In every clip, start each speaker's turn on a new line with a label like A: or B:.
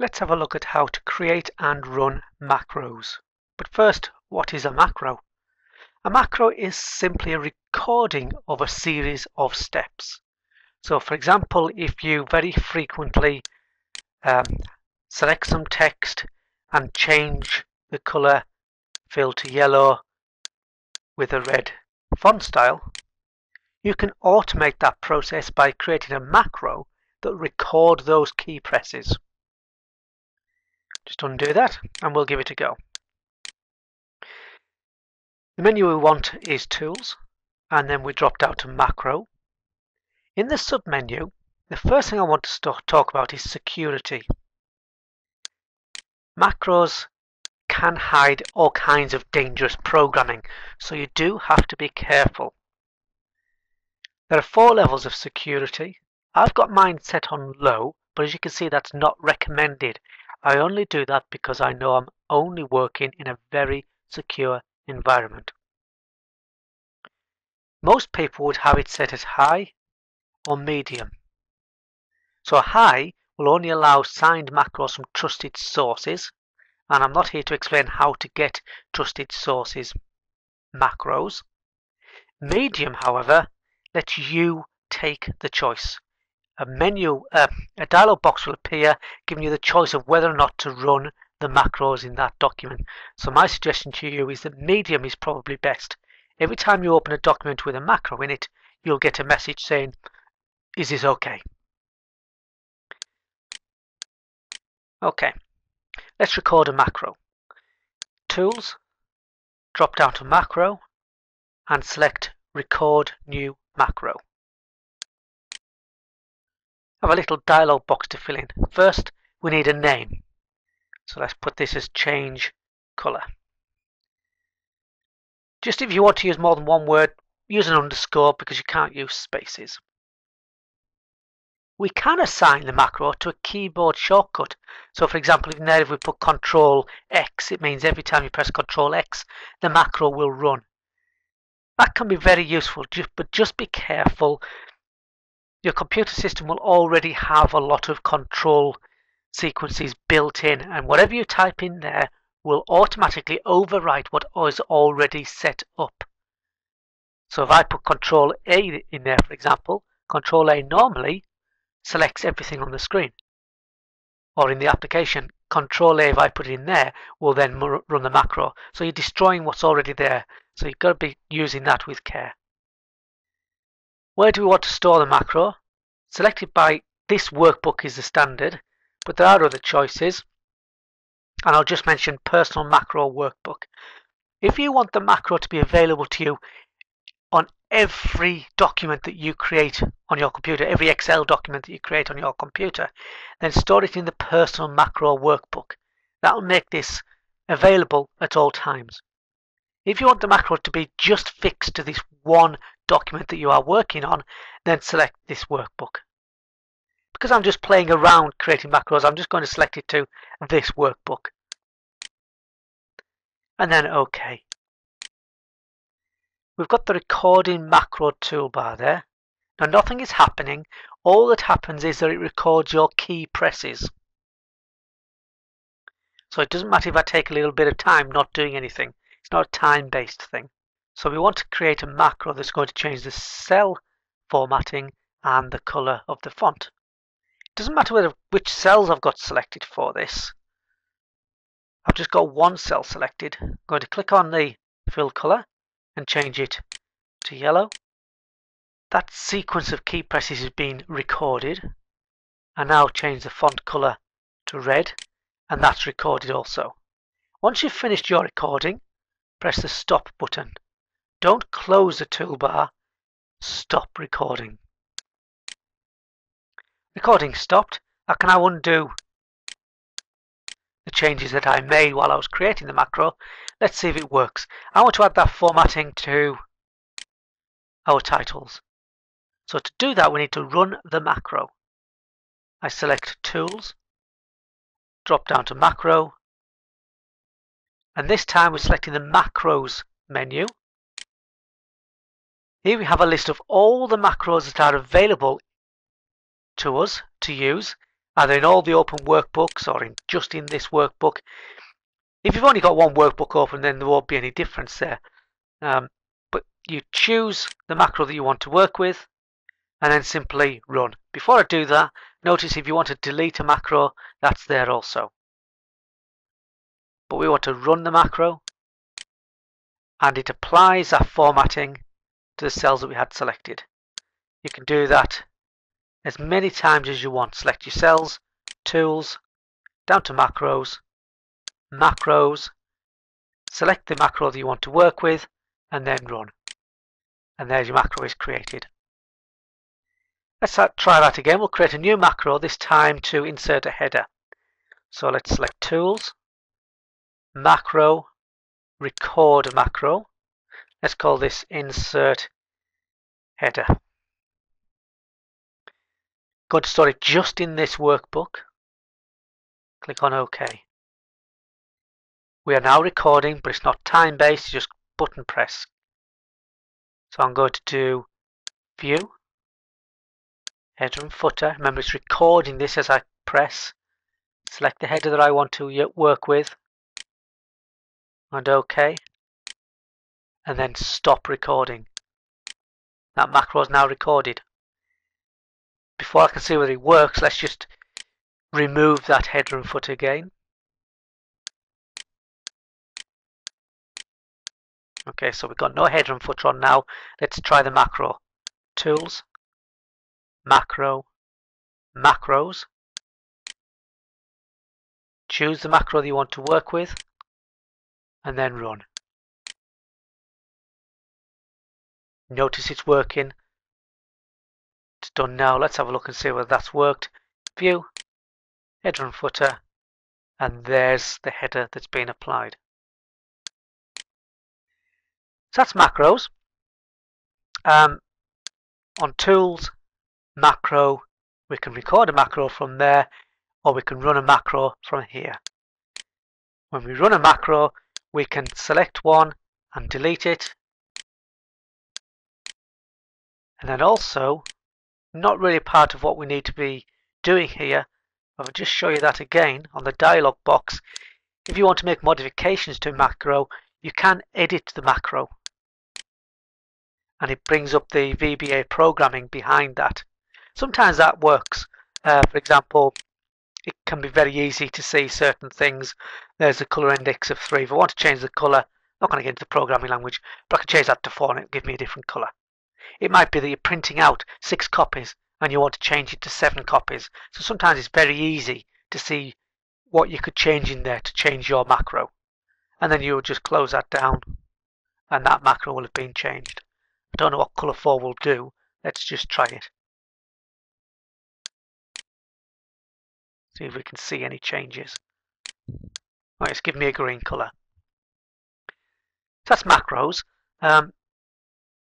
A: Let's have a look at how to create and run macros. But first, what is a macro? A macro is simply a recording of a series of steps. So for example, if you very frequently um, select some text and change the color fill to yellow with a red font style, you can automate that process by creating a macro that record those key presses. Just undo that and we'll give it a go. The menu we want is Tools and then we drop down to Macro. In the submenu, the first thing I want to talk about is security. Macros can hide all kinds of dangerous programming, so you do have to be careful. There are four levels of security. I've got mine set on low, but as you can see that's not recommended I only do that because I know I'm only working in a very secure environment. Most people would have it set as high or medium. So high will only allow signed macros from trusted sources, and I'm not here to explain how to get trusted sources macros. Medium, however, lets you take the choice a menu, uh, a dialog box will appear giving you the choice of whether or not to run the macros in that document. So my suggestion to you is that medium is probably best. Every time you open a document with a macro in it, you'll get a message saying, is this okay? Okay, let's record a macro. Tools, drop down to macro and select record new macro have a little dialog box to fill in. First, we need a name. So let's put this as change color. Just if you want to use more than one word, use an underscore because you can't use spaces. We can assign the macro to a keyboard shortcut. So for example, in there if we put Control X, it means every time you press Control X, the macro will run. That can be very useful, but just be careful your computer system will already have a lot of control sequences built in and whatever you type in there will automatically overwrite what is already set up. So if I put Control A in there, for example, Control A normally selects everything on the screen. Or in the application, Control A, if I put it in there, will then run the macro. So you're destroying what's already there. So you've got to be using that with care. Where do we want to store the macro? Selected by this workbook is the standard, but there are other choices. And I'll just mention personal macro workbook. If you want the macro to be available to you on every document that you create on your computer, every Excel document that you create on your computer, then store it in the personal macro workbook. That will make this available at all times. If you want the macro to be just fixed to this one document that you are working on, then select this workbook. Because I'm just playing around creating macros, I'm just going to select it to this workbook. And then OK. We've got the recording macro toolbar there. Now nothing is happening. All that happens is that it records your key presses. So it doesn't matter if I take a little bit of time not doing anything. It's not a time-based thing. So we want to create a macro that's going to change the cell formatting and the color of the font. It doesn't matter whether, which cells I've got selected for this. I've just got one cell selected. I'm going to click on the fill color and change it to yellow. That sequence of key presses has been recorded. And now change the font color to red and that's recorded also. Once you've finished your recording, press the stop button. Don't close the toolbar. Stop recording. Recording stopped. I can now undo the changes that I made while I was creating the macro. Let's see if it works. I want to add that formatting to our titles. So to do that, we need to run the macro. I select Tools, drop down to Macro, and this time we're selecting the macros menu. Here we have a list of all the macros that are available to us to use either in all the open workbooks or in just in this workbook. If you've only got one workbook open, then there won't be any difference there. Um, but you choose the macro that you want to work with and then simply run. Before I do that, notice if you want to delete a macro, that's there also. But we want to run the macro and it applies that formatting to the cells that we had selected. You can do that as many times as you want. Select your cells, tools, down to macros, macros, select the macro that you want to work with, and then run. And there's your macro is created. Let's try that again. We'll create a new macro, this time to insert a header. So let's select Tools, Macro, Record Macro. Let's call this Insert Header. Going to store it just in this workbook. Click on OK. We are now recording, but it's not time-based, just button press. So I'm going to do View, header and footer. Remember it's recording this as I press. Select the header that I want to work with and OK. And then stop recording. That macro is now recorded. Before I can see whether it works, let's just remove that header and footer again. Okay, so we've got no header and footer on now. Let's try the macro. Tools, macro, macros. Choose the macro that you want to work with and then run. Notice it's working. It's done now. Let's have a look and see whether that's worked. View, header and footer, and there's the header that's been applied. So that's macros. Um, on tools, macro, we can record a macro from there or we can run a macro from here. When we run a macro, we can select one and delete it. And then also, not really part of what we need to be doing here, I'll just show you that again on the dialog box. If you want to make modifications to a macro, you can edit the macro. And it brings up the VBA programming behind that. Sometimes that works. Uh, for example, it can be very easy to see certain things. There's a color index of three. If I want to change the color, I'm not going to get into the programming language, but I can change that to four and it'll give me a different color. It might be that you're printing out six copies and you want to change it to seven copies. So sometimes it's very easy to see what you could change in there to change your macro. And then you would just close that down and that macro will have been changed. I don't know what color 4 will do. Let's just try it. See if we can see any changes. Right, it's giving me a green color. So that's macros. Um,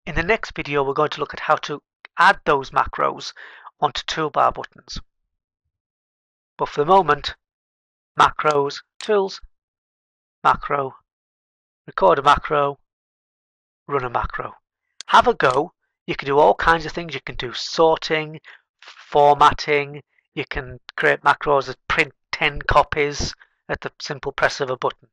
A: in the next video, we're going to look at how to add those macros onto toolbar buttons. But for the moment, macros, tools, macro, record a macro, run a macro. Have a go. You can do all kinds of things. You can do sorting, formatting, you can create macros that print 10 copies at the simple press of a button.